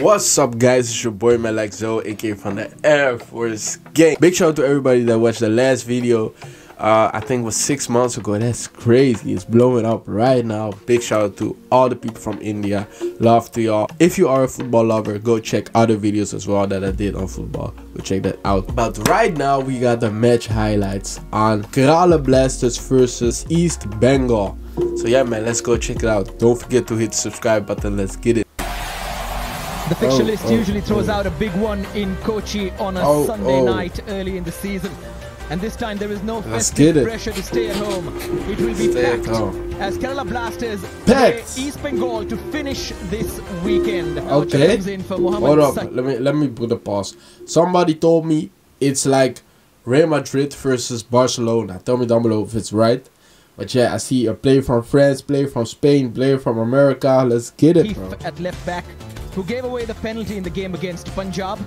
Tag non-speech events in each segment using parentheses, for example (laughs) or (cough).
What's up guys, it's your boy Manlikezo, aka from the Air Force Gang. Big shout out to everybody that watched the last video. Uh, I think was six months ago. That's crazy. It's blowing up right now. Big shout out to all the people from India. Love to y'all. If you are a football lover, go check other videos as well that I did on football. Go check that out. But right now we got the match highlights on Kerala Blasters versus East Bengal. So yeah man, let's go check it out. Don't forget to hit the subscribe button. Let's get it. The fixture Oh, list oh, usually throws oh. out a big one in Kochi on a Oh, Sunday oh. night early in the season. And this time there is no festive pressure to stay at home. It will be Stay packed as Kerala Blasters play. East Bengal to finish this weekend. Okay. comes in for Hold up. Sa- Let me let me put a pause. Somebody told me it's like Real Madrid versus Barcelona. Tell me down below if it's right. But yeah, I see a player from France, player from Spain, player from America. Let's get it, bro. at left back, who gave away the penalty in the game against Punjab.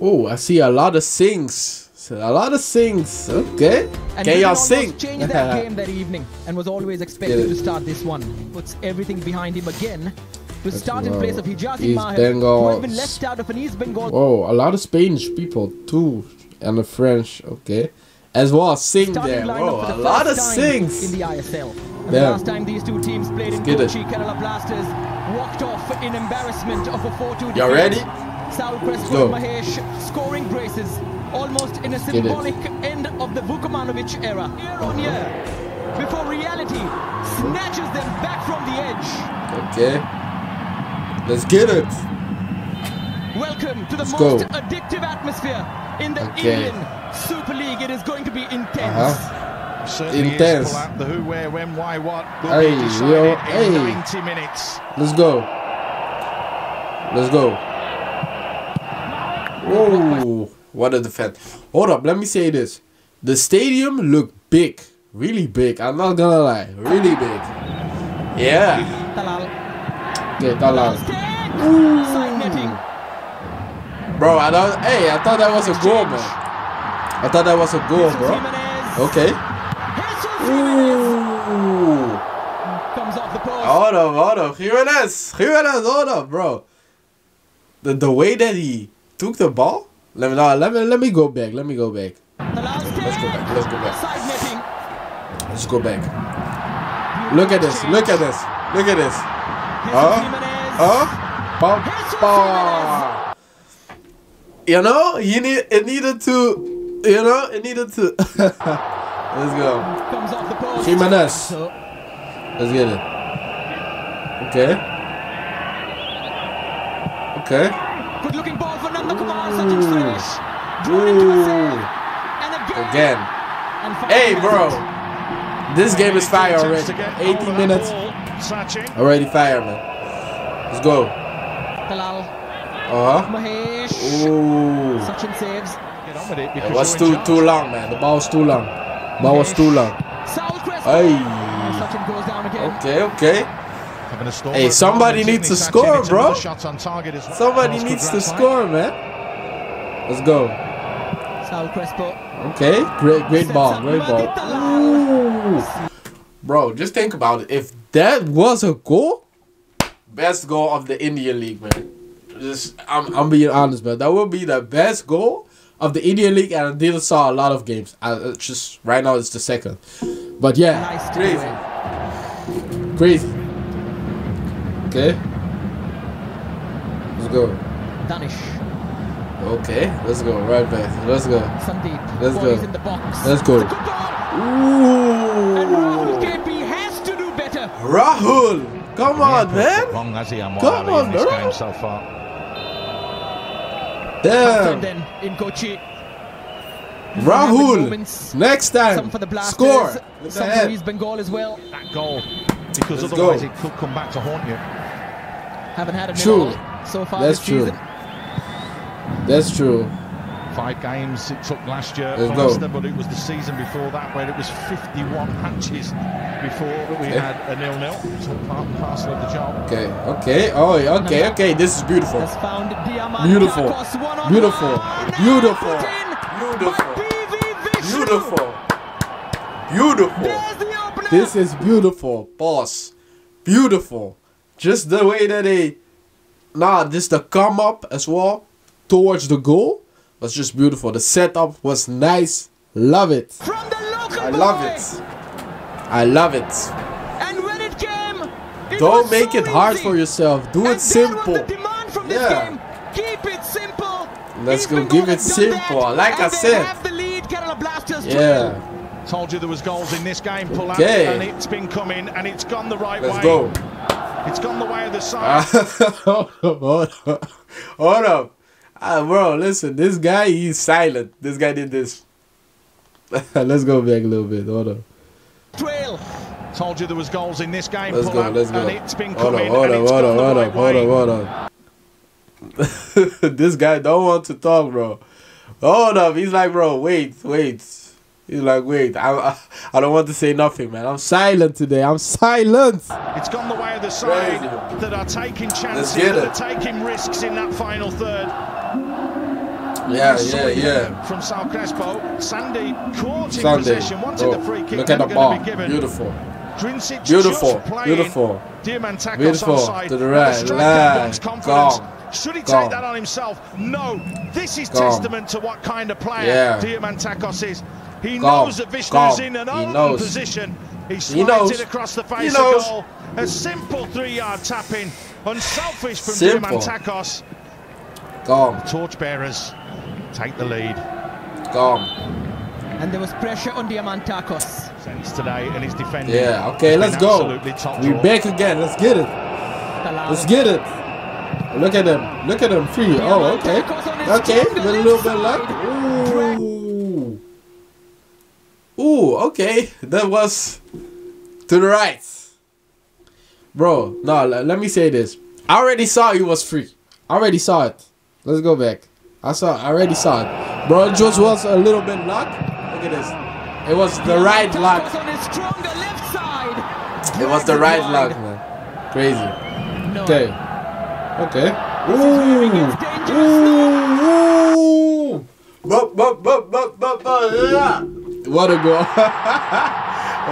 Oh, I see a lot of sings. A lot of sings. Okay. And Can y'all sing? changed that (laughs) game that evening and was always expected to start this one. Puts everything behind him again. To start in place of Hijazi East Maher, Bengal. who has been left out of an East Bengal Whoa, a lot of Spanish people too, and the French. Okay. As well, sing there. Whoa, a lot of sings. in the ISL. And the last time these two teams played in get it. Kochi, Kerala Blasters walked off in embarrassment of a 4-2 Y'all ready? Saul go. Mahesh scoring braces almost in a symbolic end of the Vukomanovic era. Year on year, before reality snatches them back from the edge. Okay. Let's get it. Welcome to the Let's most go. addictive atmosphere in the Okay. Indian Super League. It is going to be intense. Uh-huh. Certainly Intense. Is pull out the who, where, when, why, what Hey, yo, hey. 90 minutes. Let's go. Let's go. Whoa. What a defense. Hold up, let me say this. The stadium looked big. Really big. I'm not gonna lie. Really big. Yeah. Okay, Talal. Side. Bro, I thought hey, I thought that was a goal, man. I thought that was a goal, bro. Okay. Hold up, hold up. Jimenez. Jimenez, hold up, bro. The the way that he took the ball. Let me no, let me let me go back. Let me go back. Let's go back, let's go back. Let's go back. Look at this. Look at this. Look at this. Huh? Huh? Bum. You know, you need it needed to. You know, it needed to. (laughs) Let's go. Comes off the post. Jimenez. Let's get it. Okay. Okay. good looking ball for Nanda Kumar. Ooh. Sachin Suresh. Drawn into a save. And again. Again. And Hey, bro. This game is fire already. to get hold of 18 minutes. Already fire, man. Let's go. Uh huh. Ooh. Sachin saves. Get on with it It was too too long, man. The ball was too long. Ball was too long. Hey. And Sachin goes down again. Okay, okay. Having a storm Hey, somebody needs to score, bro. another on target as well. Somebody Cross needs to grab score, man. Let's go. Saul Crespo. Okay, great, great ball, great ball. Ooh. Bro, just think about it. If that was a goal, best goal of the Indian League, man. Just, I'm, I'm being honest, man. That would be the best goal of the Indian League, and I didn't saw a lot of games. I, just right now, it's the second. But yeah, Nice to crazy, crazy. Okay, let's go. Danish. Okay, let's go. Right back. Let's go. Sandeep. Let's go. is in the box. Let's go. It's a good. And Rahul Ooh, KP has to do better. Rahul, come on, man. Wrong has he, Anwar Come on, in this bro. game so far. And Damn, then in Kochi. Rahul. Moments. Next Some time, for the Blasters. score. With the Some for. East Bengal as well. That goal. Because Let's otherwise go. it could come back to haunt you. Haven't had a True. so far That's this true. season. That's true. Five games it took last year Let's for go. Leicester, but it was the season before that where it was 51 matches before we Okay. had a nil-nil. It's all part and parcel of the job. Okay, okay. Oh, okay, okay. This is beautiful. Found Beautiful. On Beautiful. Beautiful. Beautiful. by PV Vishnu. Beautiful. Beautiful. The. This is beautiful, boss. Beautiful. Just the way that they nah, just the come up as well towards the goal was just beautiful. The setup was nice. Love it. From the local I love boy. it. I love it. And when it came, it Don't make so it hard easy. for yourself. Do And it that was simple. the demand from this Yeah. game. Keep it simple. Let's East go give it has done that, simple, like I said. the lead, Kerala Blasters Yeah. Told you there was goals in this game, pull out, and it's been coming, and it's gone the right Let's way. go. It's gone the way of the side. hold up, hold up, hold up. Ah, bro, listen, this guy, he's silent. This guy did this. (laughs) let's go back a little bit. Hold up. trail. Told you there was goals in this game, Let's pull go, out, let's go. and it's been Hold up, coming, hold and up, hold up, hold up, hold up, hold (laughs) up. this guy don't want to talk, bro. Hold up. He's like, bro, wait, wait. He's like, wait, I, I, don't want to say nothing, man. I'm silent today. I'm silent. It's gone the way of the side Crazy. that are taking chances, that are taking risks in that final third. Yeah, yeah, yeah. From Saul Crespo, Sandy caught in Sunday. possession, wanted Oh, the free kick, look at the ball. be. Beautiful. Drincic Beautiful. Beautiful. Beautiful. offside. To the right. Line. Gone. Should he Gone. take that on himself? No. This is Gone. testament to what kind of player Yeah. Diamantakos is. He Gone. knows that Vishnu's Gone. in an He open knows. position. He slides He knows. it across the face of goal. A simple three-yard tapping. Unselfish from Simple. Diamantakos. Gone. Torchbearers take the lead. Gone. And there was pressure on Diamantakos. Sense today and his defending. Yeah, okay, let's go. We draw. back again. Let's get it. Let's get it. Look at them. Look at them. Free. Oh, okay. Okay. With a little bit of luck. Ooh. Ooh, okay. That was to the right. Bro, no, let me say this. I already saw he was free. I already saw it. Let's go back. I saw I already saw it. Bro, it just was a little bit luck. Look at this. It was the right luck. on his stronger left side. It was the right it luck, man. Crazy. Okay. Okay. where it gets dangerous Ooh. Ooh. Bup, bup, bup, bup, bup, bup, yeah. What a goal. (laughs)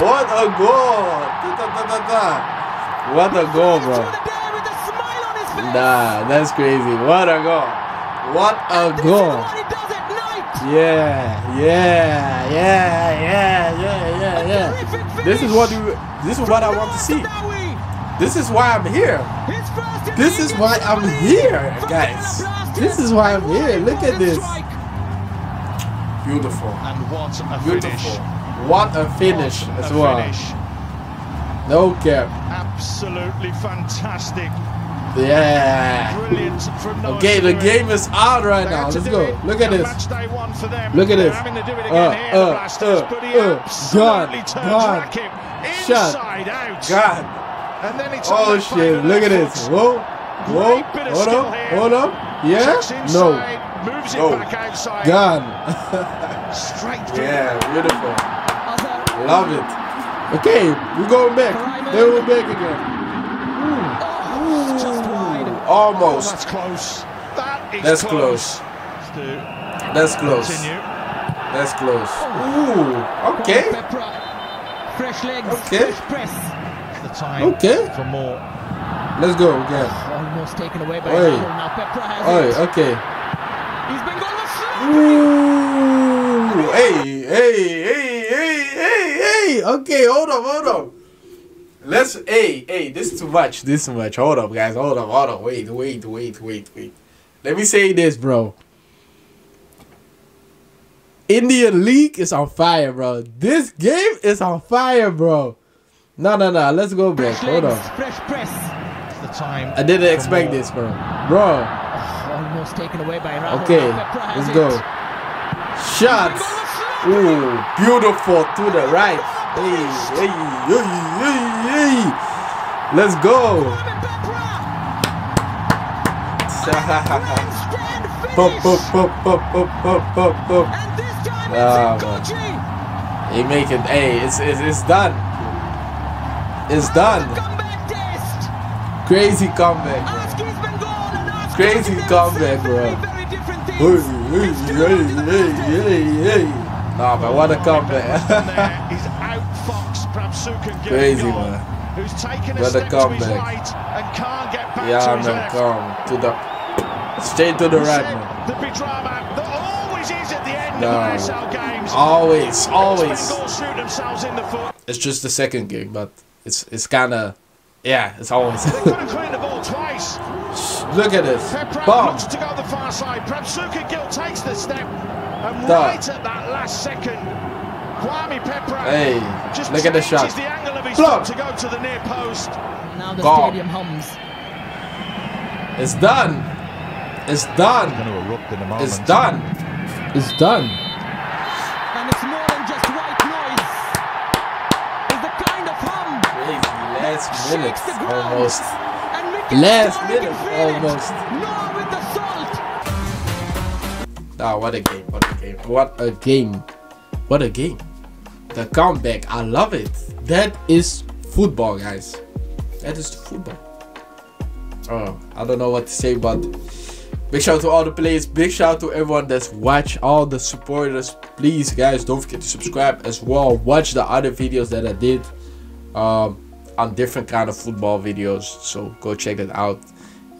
what a goal. Da, da, da. What a goal, bro. the day with a smile on his face. Nah, that's crazy. What a goal. What a goal. is what he does at night. Yeah, yeah, yeah, yeah, yeah, yeah, yeah. This is what you. This is what I want to see. This is why I'm here. His first in This is why I'm here, guys. This is why I'm here. Look at this. Beautiful. And what a Beautiful. finish. What a finish What as a well. finish. No cap. Absolutely fantastic. Yeah. Brilliant from Okay, the game is on right now. Let's go. Look at this. Match day one for them. Look at this. Having to do it again Uh, uh, uh, uh, absolutely gone, turns gone. Rakip Shot. inside out. God. And then it's Oh shit. Look at this. Whoa. Whoa. Great bit of Hold up. Hold up. Yeah. No. Inside, moves it No. back outside. Gone. (laughs) Straight through. yeah. Beautiful. Love it. Okay, we're going back. Then we're back again. Oh, just wide. Oh, Almost. that's close. That is That's close. close. That's close. continue. That's close. Oh. Ooh. Okay. Fresh legs. Okay. Fresh press. The time Okay. for more. Let's go again. Almost taken away by Oi. Rahul. Now Peprah has Oi, it. okay. He's been going Ooh. Hey, hey, hey, hey, hey, hey. Okay, hold up, hold up. Let's. Hey, hey. This is too much. This is too much. Hold up, guys. Hold up, hold up. Wait, wait, wait, wait, wait. Let me say this, bro. Indian League is on fire, bro. This game is on fire, bro. No, no, no. Let's go back. Hold on. Fresh press. The time. I didn't expect this, bro. Bro. Almost taken away by Rahul. Okay, Now Peprah has let's go. Shots. Ooh, beautiful to the right. Hey, hey, hey, hey, hey. Let's go. Pop, pop, pop, pop, pop, pop, pop, pop. And this time Ah, it's man. Kochi. He make it. Hey, it's, it's it's done. It's done. Crazy comeback. Crazy comeback, bro. Very different Hey, things. hey, hey, hey, hey, hey. Nah, (laughs) man, what a comeback. there. He's outfoxed Prabhsukhan Crazy, man. who's taken a What a step to his comeback. right and can't get back Yeah, to his man, left. come to the straight to the He right, man. There'd drama. There always is at the end No. of games. Always, always. Bengal shoot themselves in the foot. It's just the second game, but it's it's kind of yeah, it's always. (laughs) They could have cleared the ball twice. Look at this, Peprah bomb. looks to go the far side. Prabhsukhan Gill takes the step. And Duh. right at that last second, Kwame Peprah Hey, just look at the shot. the angle of his Block. foot to go to the near post. Now the Goal. stadium hums. It's done. It's done. Going to erupt in a moment. It's done. It's done. And it's more than just white noise. It's the kind of hum Crazy. Last minute, shakes the ground. almost. Last minute, almost. Ah, what a game! What a game! What a game! What a game! The comeback, I love it. That is football, guys. That is football. Oh, I don't know what to say, but big shout out to all the players. Big shout out to everyone that's watch, all the supporters. Please, guys, don't forget to subscribe as well. Watch the other videos that I did um, on different kind of football videos. So go check it out.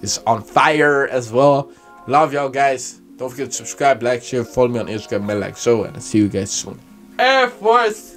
It's on fire as well. Love y'all guys. Don't forget to subscribe, like, share, follow me on Instagram, like so, and I'll see you guys soon. Air Force